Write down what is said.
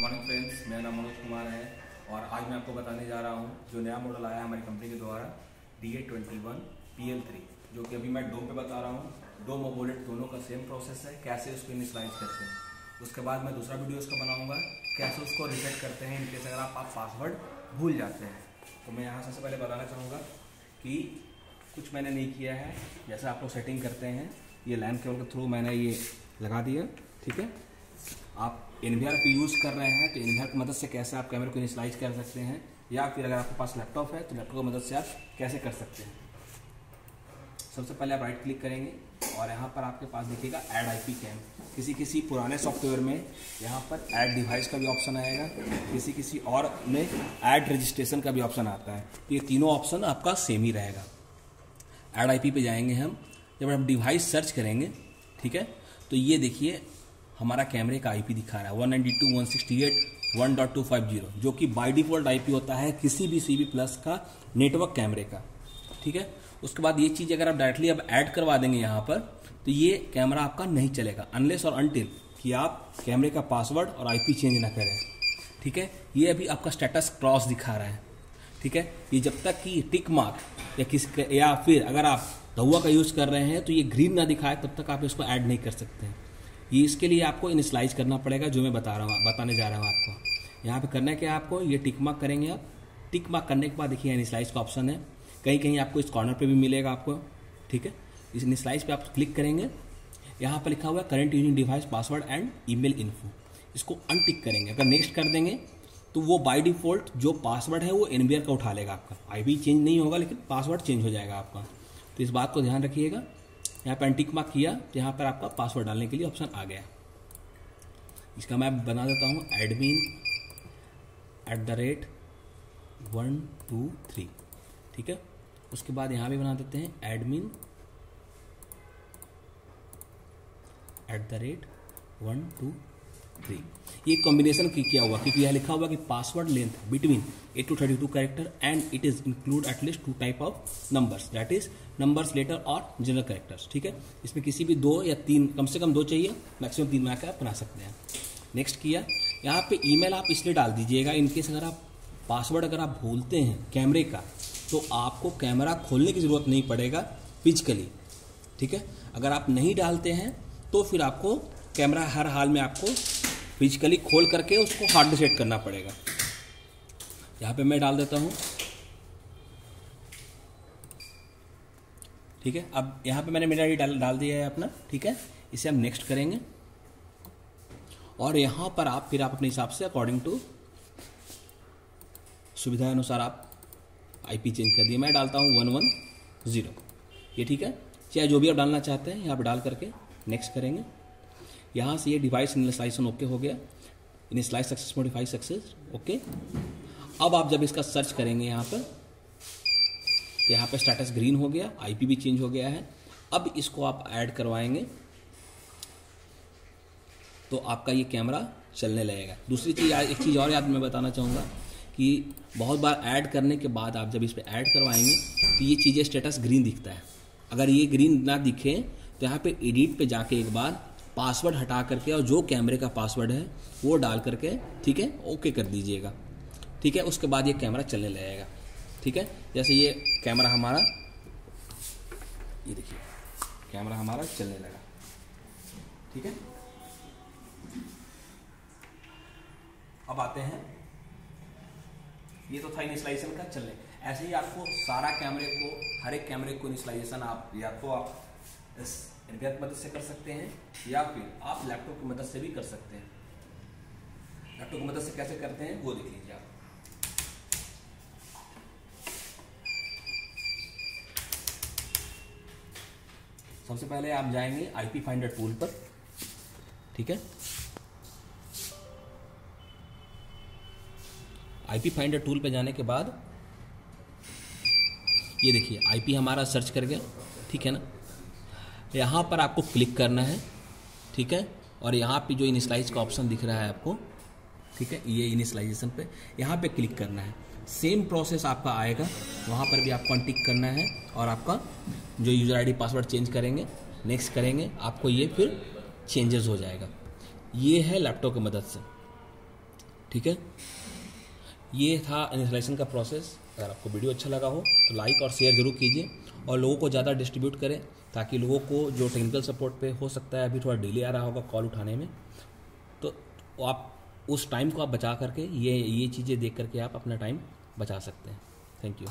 Morning friends मेरा नाम मनोज कुमार है और आज मैं आपको बताने जा रहा हूँ जो नया मॉडल आया है हमारी कंपनी के द्वारा D A twenty one P L three जो कि अभी मैं डोम पे बता रहा हूँ। डोम और दोनों का सेम प्रोसेस है कैसे उसको इनिशलाइज करते हैं। उसके बाद मैं दूसरा वीडियो उसका बनाऊँगा कैसे उसको रिसेट करते हैं इनकेस अगर आप, आप पासवर्ड भूल जाते हैं। तो मैं यहाँ सबसे पहले बताना चाहूँगा कि कुछ मैंने नहीं किया है जैसे आप लोग सेटिंग करते हैं ये लैंड केबल के थ्रू मैंने ये लगा दिया ठीक है? आप एन पे यूज़ कर रहे हैं तो एन की मदद से कैसे आप कैमरे को इनिशलाइज कर सकते हैं, या फिर अगर आपके पास लैपटॉप है तो लैपटॉप की मदद से आप कैसे कर सकते हैं। सबसे पहले आप राइट क्लिक करेंगे, और यहाँ पर आपके पास देखिएगा ऐड आईपी कैम किसी किसी पुराने सॉफ्टवेयर में यहाँ पर ऐड डिवाइस का भी ऑप्शन आएगा किसी किसी और में ऐड रजिस्ट्रेशन का भी ऑप्शन आता है। तो ये तीनों ऑप्शन आपका सेम ही रहेगा। ऐड आईपी पे जाएँगे हम, जब हम डिवाइस सर्च करेंगे, ठीक है तो ये देखिए हमारा कैमरे का आईपी दिखा रहा है one ninety two one sixty eight one dot two five zero जो कि बाई डिफ़ॉल्ट आईपी होता है किसी भी सी प्लस का नेटवर्क कैमरे का, ठीक है? उसके बाद ये चीज़ अगर आप डायरेक्टली अब ऐड करवा देंगे यहाँ पर तो ये कैमरा आपका नहीं चलेगा अनलेस और अनटिल कि आप कैमरे का पासवर्ड और आईपी चेंज ना करें, ठीक है? ये अभी आपका स्टेटस क्रॉस दिखा रहा है, ठीक है? ये जब तक कि टिक मार्क या किस या फिर अगर आप धुआ का यूज़ कर रहे हैं तो ये ग्रीन ना दिखाए, तब तक आप इसको ऐड नहीं कर सकते हैं। ये इसके लिए आपको इनिशलाइज करना पड़ेगा जो मैं बता रहा हूँ, बताने जा रहा हूँ आपको। यहाँ पे करना है क्या आपको? ये टिक मार्क करेंगे आप। टिक मार्क करने के बाद देखिए इनिशलाइज का ऑप्शन है। कहीं कहीं आपको इस कॉर्नर पे भी मिलेगा आपको, ठीक है? इस इनिशलाइज पे आप क्लिक करेंगे। यहाँ पर लिखा हुआ है current using device password and email info इसको अनटिक करेंगे। अगर नेक्स्ट कर देंगे तो वो बाय डिफ़ॉल्ट जो पासवर्ड है वो एनबीआर का उठा लेगा आपका। आईबी चेंज नहीं होगा, लेकिन पासवर्ड चेंज हो जाएगा आपका। तो इस बात को ध्यान रखिएगा। यहाँ पर एंटिक मार्क किया तो यहाँ पर आपका पासवर्ड डालने के लिए ऑप्शन आ गया। इसका मैं बना देता हूँ admin at the rate one two three ठीक है? उसके बाद यहाँ भी बना देते हैं admin at the rate one two three ये कॉम्बिनेशन किया हुआ? क्योंकि यह लिखा हुआ कि password length between eight to thirty two character and it is include at least two type of numbers that is numbers letter और जनरल कैरेक्टर्स ठीक है? इसमें किसी भी दो या तीन, कम से कम दो चाहिए मैक्सिमम तीन मार्क आप बना सकते हैं। नेक्स्ट किया, यहाँ पे ईमेल आप इसलिए डाल दीजिएगा इनकेस अगर आप पासवर्ड अगर आप भूलते हैं कैमरे का तो आपको कैमरा खोलने की ज़रूरत नहीं पड़ेगा फिजिकली ठीक है? अगर आप नहीं डालते हैं तो फिर आपको कैमरा हर हाल में आपको फिजिकली खोल करके उसको हार्ड सेट करना पड़ेगा। यहाँ पे मैं डाल देता हूँ। ठीक है? अब यहाँ पे मैंने मेरा आई डाल डाल दिया है अपना। ठीक है? इसे हम नेक्स्ट करेंगे। और यहाँ पर आप, फिर आप अपने हिसाब से अकॉर्डिंग टू सुविधा अनुसार आप आईपी चेंज कर दिए। मैं डालता हूँ वन वन ज़ीरो ये ठीक है? चाहे जो भी आप डालना चाहते हैं, यहाँ पर डाल करके नेक्स्ट करेंगे। यहाँ से ये डिवाइस इनिशलाइजेशन ओके हो गया। Initialise success modify success okay अब आप जब इसका सर्च करेंगे यहाँ पर तो यहाँ पर स्टेटस ग्रीन हो गया आईपी भी चेंज हो गया है। अब इसको आप ऐड करवाएँगे तो आपका ये कैमरा चलने लगेगा। दूसरी चीज़, एक चीज़ और याद मैं बताना चाहूँगा कि बहुत बार ऐड करने के बाद आप जब इस पर ऐड करवाएँगे तो ये चीज़ें स्टेटस ग्रीन दिखता है। अगर ये ग्रीन ना दिखे तो यहाँ पे एडिट पे जाके एक बार पासवर्ड हटा करके और जो कैमरे का पासवर्ड है, वो डाल करके, ठीक है, ओके कर दीजिएगा। ठीक है, उसके बाद ये कैमरा चलने लगेगा। ठीक है, जैसे ये कैमरा हमारा, ये देखिए, कैमरा हमारा चलने लगा। ठीक है? अब आते हैं। ये तो था इनिशलाइजेशन का चलने। ऐसे ही आपको सारा कैमरे को, हर एक कैमरे को इनिशलाइजेशन आप, या तो आप इस मदद से कर सकते हैं या फिर आप लैपटॉप की मदद से भी कर सकते हैं। लैपटॉप की मदद से कैसे करते हैं, वो देख लीजिए आप। सबसे पहले आप जाएँगे आईपी फाइंडर टूल पर, ठीक है? आईपी फाइंडर टूल पे जाने के बाद, ये देखिए आईपी हमारा सर्च कर गया, ठीक है ना? यहाँ पर आपको क्लिक करना है। ठीक है? और यहाँ पे जो इनिशलाइज का ऑप्शन दिख रहा है आपको, ठीक है? ये इनिशलाइजेशन पे यहाँ पे क्लिक करना है। सेम प्रोसेस आपका आएगा। वहाँ पर भी आपको अनटिक करना है और आपका जो यूज़र आईडी पासवर्ड चेंज करेंगे नेक्स्ट करेंगे, आपको ये फिर चेंजेस हो जाएगा। ये है लैपटॉप की मदद से। ठीक है? ये था इनिशलाइजेशन का प्रोसेस अगर आपको वीडियो अच्छा लगा हो तो लाइक और शेयर ज़रूर कीजिए। और लोगों को ज़्यादा डिस्ट्रीब्यूट करें ताकि लोगों को जो टेक्निकल सपोर्ट पे हो सकता है, अभी थोड़ा डिले आ रहा होगा कॉल उठाने में। तो आप उस टाइम को आप बचा करके ये ये चीज़ें देख करके आप अपना टाइम बचा सकते हैं। Thank you